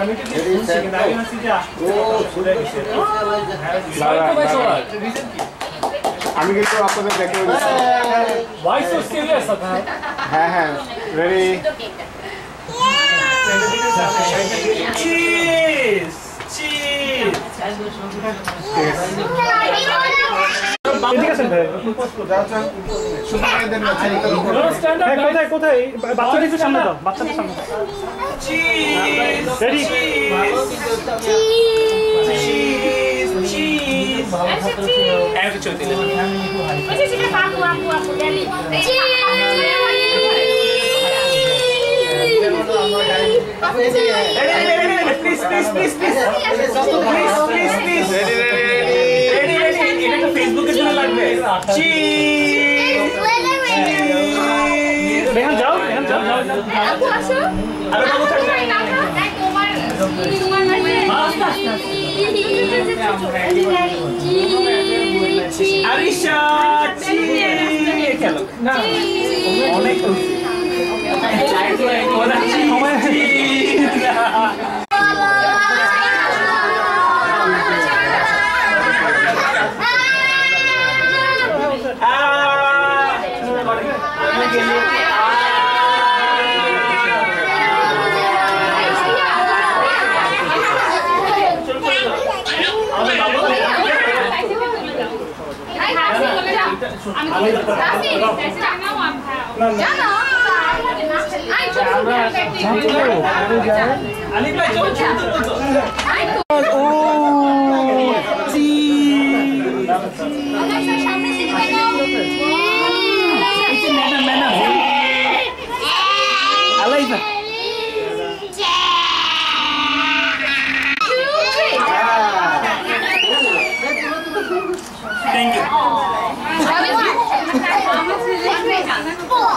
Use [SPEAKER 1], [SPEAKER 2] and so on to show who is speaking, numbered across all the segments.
[SPEAKER 1] আমি তো শুনছি কিন্তু আমি ভাবছি যে আসতে চলে গেছে
[SPEAKER 2] আমি কিন্তু আপনাদের দেখে দিচ্ছি
[SPEAKER 1] Why so serious, Adhan?
[SPEAKER 2] হ্যাঁ হ্যাঁ রেডি
[SPEAKER 1] Cheese! Cheese!
[SPEAKER 3] কোথায় কোথায় বাচ্চাদের একটু সামনে দাও বাচ্চাদের সামনে
[SPEAKER 1] চলতে Please, please, please, please. Please, please, please. লাগবে। Cheese!
[SPEAKER 3] রেহান যাও রেহান যাও যাও যাও।
[SPEAKER 1] আরও বাবু থাকবে। আরিশা cheese! খেলো। না অনেক ওরা cheese! আলিফ ভাই চলো চলো আলাইফা থ্যাংক ইউ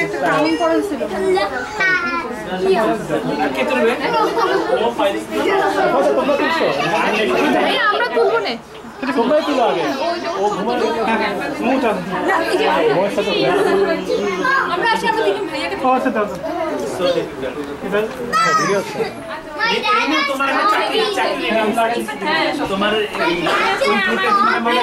[SPEAKER 4] টু থ্রি
[SPEAKER 1] আর কে তুলবে ও ফাইলিং
[SPEAKER 3] আচ্ছা, তোমরা তুলছো
[SPEAKER 4] ভাইয়া আমরা তুলবো না
[SPEAKER 3] তোমরাই তুলো আগে ও ঘুমায় মুখ টান বয়স
[SPEAKER 4] আমরা আসি আমরা দেখি ভাইয়াকে
[SPEAKER 3] ও আচ্ছা দাও দাও।
[SPEAKER 1] সো ডিফিকাল্ট
[SPEAKER 3] এটা ভিডিও আছে
[SPEAKER 1] তোমার চাকরি চাকরি তোমার তোমার বলে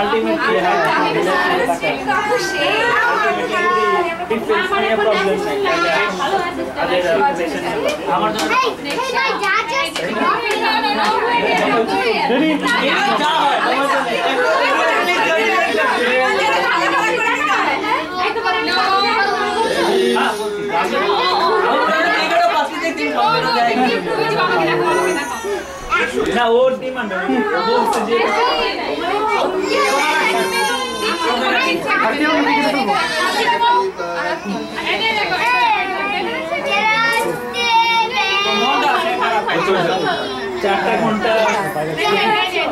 [SPEAKER 2] আসো
[SPEAKER 3] দাও কারো সাথে রুখে দেখাবো
[SPEAKER 1] আলটিমেটলি ডিফেন্স নিয়ে প্রবলেম নাই আমার জন্য
[SPEAKER 3] রেডি
[SPEAKER 1] যা হয় আমার না ওর ডিমান্ড বলছে যে চারটা ঘণ্টা বাড়ি যাও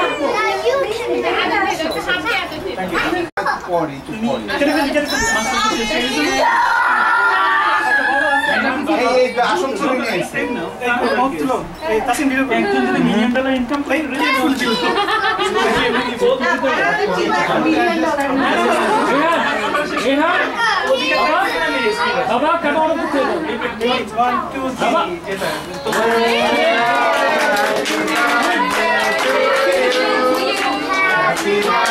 [SPEAKER 3] ডলার ইনকাম করে। রিজেক্ট ফুলছিল
[SPEAKER 1] রেহান বাবা কেন
[SPEAKER 3] টু
[SPEAKER 1] বাবা Happy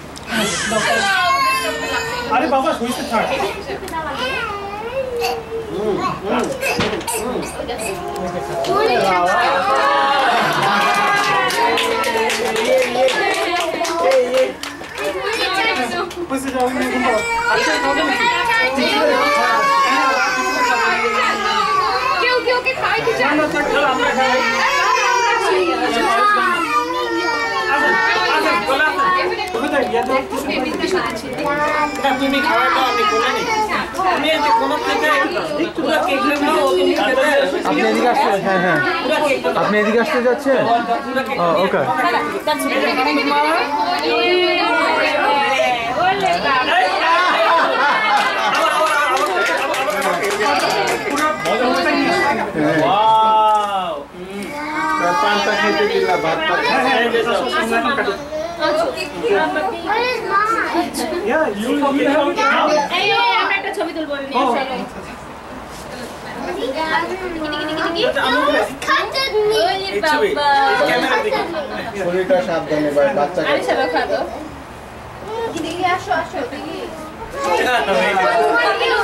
[SPEAKER 3] अरे बाबा सुई से छाड़ ऊपर से जाओगे मेरे को अच्छा क्यों क्यों
[SPEAKER 4] के खाए की जान ना
[SPEAKER 3] तक खा अपना खाए কোথায় ইয়া তো
[SPEAKER 1] তুমি খাওয়া দাও আমি কোলে নেই তুমি এতে কোনো খেতে পুরো কেক নাও তুমি খেতে
[SPEAKER 2] আপনি এদিকে আসতে হ্যাঁ হ্যাঁ আপনি এদিকে আসতে যাচ্ছেন ওকে
[SPEAKER 3] Yeah, you you have
[SPEAKER 4] it. Hey, আমি একটা ছবি তুলবো নিয়ে চলো।
[SPEAKER 2] শরীরটা সাবধানে ভাই বাচ্চা
[SPEAKER 4] আরে চলো খাব দিদি আসো আসো দিদি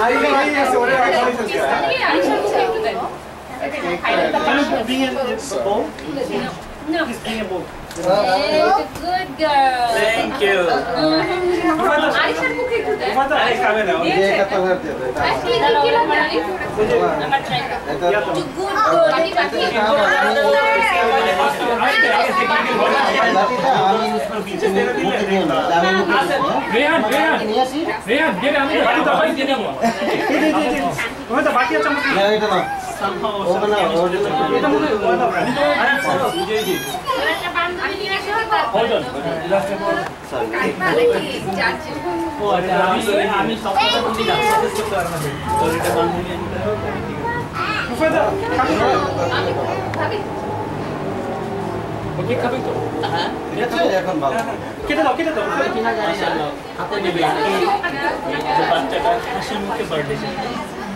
[SPEAKER 1] আরে
[SPEAKER 2] ভাই আসো ওরে
[SPEAKER 4] আরে
[SPEAKER 2] আসো
[SPEAKER 1] দিদি
[SPEAKER 3] আরে আসো একটু দেখো Okay, I don't know. No,
[SPEAKER 2] he's playing a book. Good, good
[SPEAKER 3] girl. Thank you. Aisha book
[SPEAKER 4] is good. Aisha book is
[SPEAKER 1] good. Aisha book is good. Actually, he killed him. I'm trying to. Good girl. Baki, baki.
[SPEAKER 3] Rehan, Rehan.
[SPEAKER 4] Rehan, get
[SPEAKER 1] Amit. Baki, baki. Baki,
[SPEAKER 2] baki. Baki, baki.
[SPEAKER 3] কেটে দাও কেটে দাও
[SPEAKER 1] হাতে নেবে বাচ্চাটা হাসি মুখে birthday